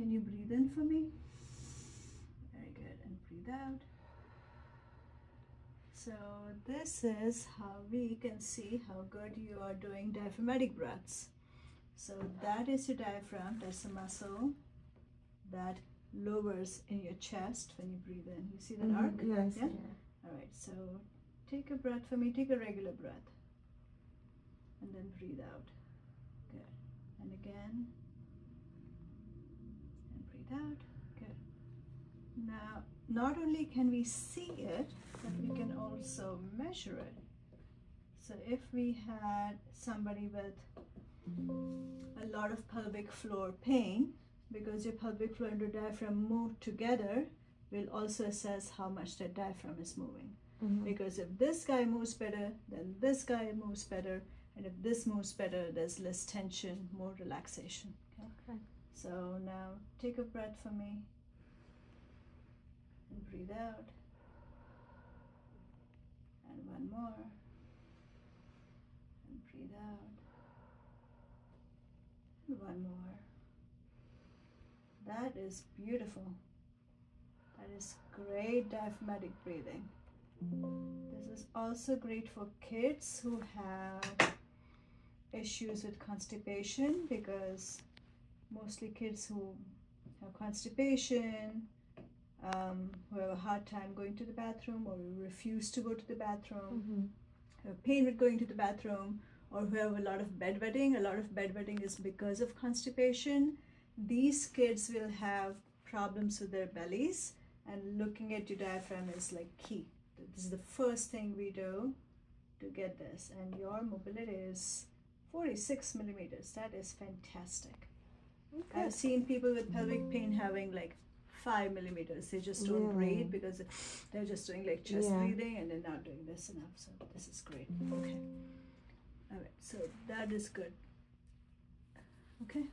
Can you breathe in for me? Very good. And breathe out. So this is how we can see how good you are doing diaphragmatic breaths. So that is your diaphragm, that's the muscle that lowers in your chest when you breathe in. You see that Mhm, arc? Yes. Yeah? All right, so take a breath for me, take a regular breath. And then breathe out. Good. And again. And breathe out. Good. Now, not only can we see it, but we can also measure it. So if we had somebody with a lot of pelvic floor pain, because your pelvic floor and your diaphragm move together, we'll also assess how much the diaphragm is moving. Mhm. Because if this guy moves better, then this guy moves better, and if this moves better, there's less tension, more relaxation. Okay. Okay. So now take a breath for me and breathe out. And one more. And breathe out. And one more. That is beautiful. That is great diaphragmatic breathing. This is also great for kids who have issues with constipation because mostly kids who have constipation, um, who have a hard time going to the bathroom or refuse to go to the bathroom, Mhm. who have pain with going to the bathroom, or who have a lot of bedwetting. A lot of bedwetting is because of constipation. These kids will have problems with their bellies, and looking at your diaphragm is like key. This is the first thing we do to get this, and your mobility is 46 millimeters. That is fantastic. Okay. I've seen people with pelvic pain having like five millimeters. They just don't Really? breathe because they're just doing like chest Yeah. breathing and they're not doing this enough. So this is great. Okay. All right. So that is good. Okay.